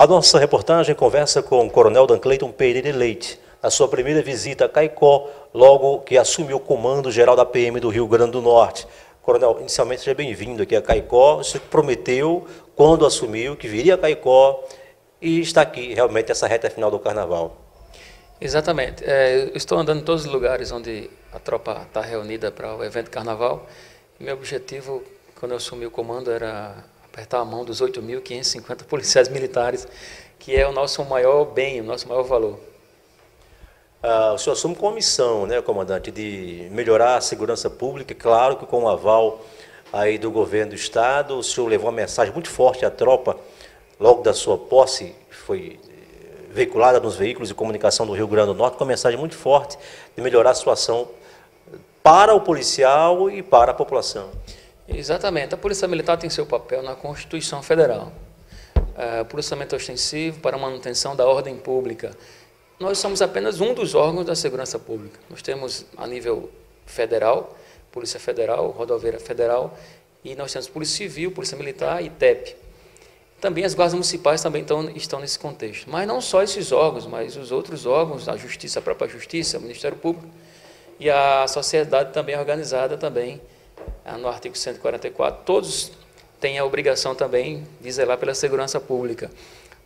A nossa reportagem conversa com o Coronel Dan Cleiton Pereira Leite, na sua primeira visita a Caicó, logo que assumiu o comando geral da PM do Rio Grande do Norte. Coronel, inicialmente seja bem-vindo aqui a Caicó. Você prometeu, quando assumiu, que viria a Caicó e está aqui realmente essa reta final do Carnaval. Exatamente. É, eu estou andando em todos os lugares onde a tropa está reunida para o evento Carnaval. Meu objetivo, quando eu assumi o comando, era apertar a mão dos 8.550 policiais militares, que é o nosso maior bem, o nosso maior valor. Ah, o senhor assume com a missão, né, comandante, de melhorar a segurança pública, claro que com o aval aí do governo do Estado, o senhor levou uma mensagem muito forte à tropa, logo da sua posse, foi eh, veiculada nos veículos de comunicação do Rio Grande do Norte, com uma mensagem muito forte de melhorar a situação para o policial e para a população. Exatamente. A Polícia Militar tem seu papel na Constituição Federal. É, policiamento ostensivo para manutenção da ordem pública. Nós somos apenas um dos órgãos da segurança pública. Nós temos a nível federal, Polícia Federal, Rodoviária Federal, e nós temos Polícia Civil, Polícia Militar e TEP. Também as guardas municipais também estão, estão nesse contexto. Mas não só esses órgãos, mas os outros órgãos, a Justiça, a própria Justiça, o Ministério Público e a sociedade também organizada também no artigo 144, todos têm a obrigação também de zelar pela segurança pública.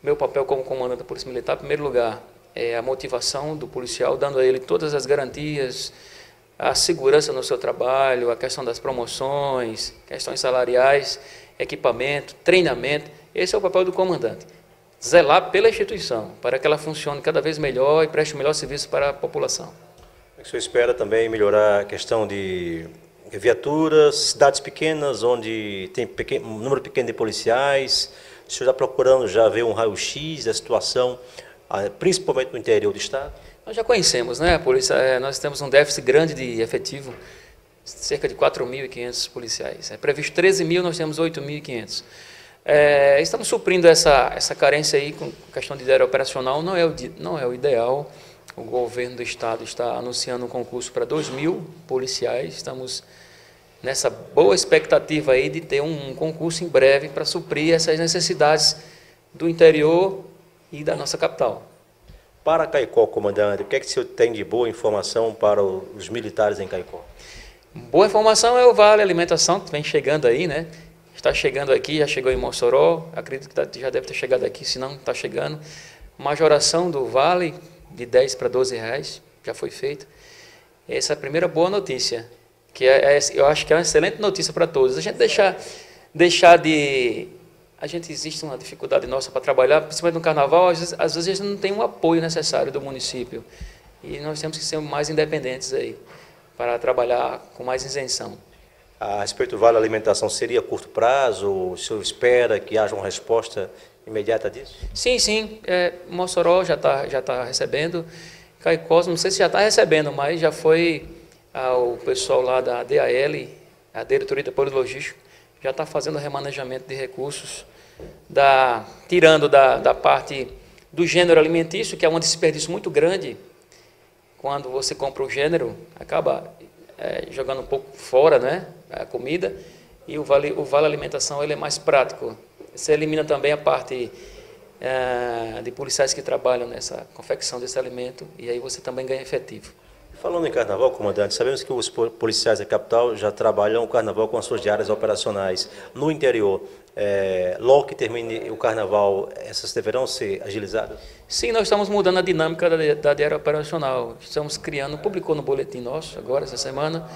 Meu papel como comandante da Polícia Militar, em primeiro lugar, é a motivação do policial, dando a ele todas as garantias, a segurança no seu trabalho, a questão das promoções, questões salariais, equipamento, treinamento. Esse é o papel do comandante. Zelar pela instituição, para que ela funcione cada vez melhor e preste o melhor serviço para a população. O senhor espera também melhorar a questão de viaturas, cidades pequenas onde tem pequeno, um número pequeno de policiais. O senhor está procurando já ver um raio-x da situação, ah, principalmente no interior do Estado? Nós já conhecemos, né, a polícia, é, nós temos um déficit grande de efetivo, cerca de 4.500 policiais. É previsto 13 mil, nós temos 8.500. É, estamos suprindo essa, essa carência aí com questão de ideia operacional, não é, o, não é o ideal. O governo do estado está anunciando um concurso para 2 mil policiais, estamos nessa boa expectativa aí de ter um concurso em breve para suprir essas necessidades do interior e da nossa capital. Para Caicó, comandante, o que é que o senhor tem de boa informação para os militares em Caicó? Boa informação é o Vale Alimentação, que vem chegando aí, né? Está chegando aqui, já chegou em Mossoró, acredito que tá, já deve ter chegado aqui, se não está chegando. Majoração do Vale, de 10 para 12 reais, já foi feita. Essa é a primeira boa notícia que é, é, eu acho que é uma excelente notícia para todos. A gente deixar, deixar de. A gente existe uma dificuldade nossa para trabalhar, principalmente no carnaval, às vezes, às vezes a gente não tem um apoio necessário do município. E nós temos que ser mais independentes aí, para trabalhar com mais isenção. A respeito do Vale Alimentação, seria curto prazo? O senhor espera que haja uma resposta imediata disso? Sim, sim. É, Mossoró já está já tá recebendo. Caicós, não sei se já está recebendo, mas já foi ao pessoal lá da DAL, a Diretoria de Apoio Logístico, já está fazendo remanejamento de recursos, da, tirando da, da parte do gênero alimentício, que é um desperdício muito grande, quando você compra o gênero, acaba é, jogando um pouco fora né, a comida, e o vale, o vale alimentação ele é mais prático. Você elimina também a parte é, de policiais que trabalham nessa confecção desse alimento, e aí você também ganha efetivo. Falando em carnaval, comandante, sabemos que os policiais da capital já trabalham o carnaval com as suas diárias operacionais. No interior, é, logo que termine o carnaval, essas deverão ser agilizadas? Sim, nós estamos mudando a dinâmica da, da diária operacional. Estamos criando, publicou no boletim nosso, agora, essa semana,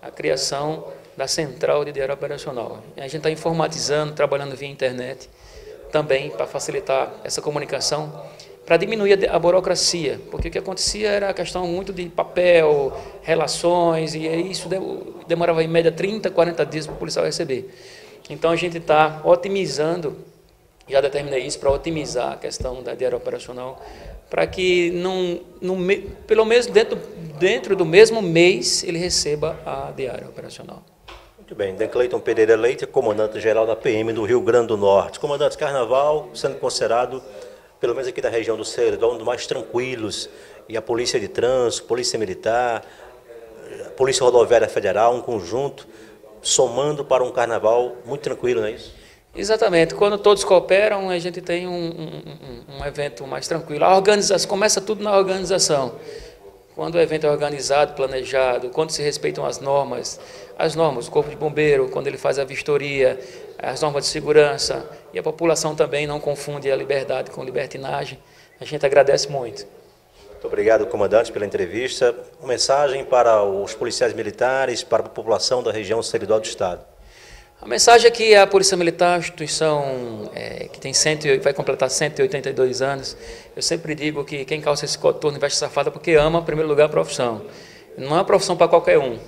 a criação da central de diário operacional. A gente está informatizando, trabalhando via internet, também para facilitar essa comunicação para diminuir a, burocracia, porque o que acontecia era a questão muito de papel, relações, e isso demorava em média 30, 40 dias para o policial receber. Então a gente está otimizando, já determinei isso, para otimizar a questão da diária operacional, para que pelo menos dentro, dentro do mesmo mês ele receba a diária operacional. Muito bem, Cleiton Pereira Leite, comandante-geral da PM do Rio Grande do Norte. Comandante Carnaval, sendo considerado pelo menos aqui da região do Sertão, dos mais tranquilos, e a Polícia de Trânsito, Polícia Militar, Polícia Rodoviária Federal, um conjunto, somando para um carnaval muito tranquilo, não é isso? Exatamente. Quando todos cooperam, a gente tem um, um, um evento mais tranquilo. A organização começa tudo na organização. Quando o evento é organizado, planejado, quando se respeitam as normas, as normas, o corpo de bombeiro, quando ele faz a vistoria, as normas de segurança, e a população também não confunde a liberdade com libertinagem, a gente agradece muito. Muito obrigado, comandante, pela entrevista. Uma mensagem para os policiais militares, para a população da região seridó do Estado. A mensagem é que a Polícia Militar é uma instituição é, que tem 100, vai completar 182 anos. Eu sempre digo que quem calça esse coturno veste safada porque ama, em primeiro lugar, a profissão. Não é uma profissão para qualquer um.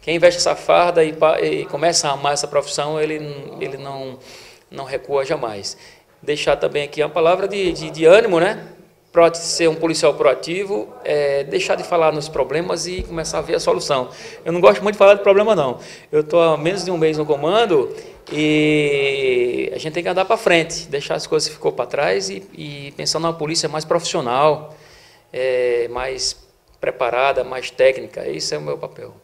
Quem veste essa farda e, e, começa a amar essa profissão, ele, ele não, não recua jamais. Deixar também aqui uma palavra de, de, de ânimo, né? Ser um policial proativo, é deixar de falar nos problemas e começar a ver a solução. Eu não gosto muito de falar de problema, não. Eu estou há menos de um mês no comando e a gente tem que andar para frente, deixar as coisas que ficou para trás e, e pensar numa polícia mais profissional, é, mais preparada, mais técnica. Esse é o meu papel.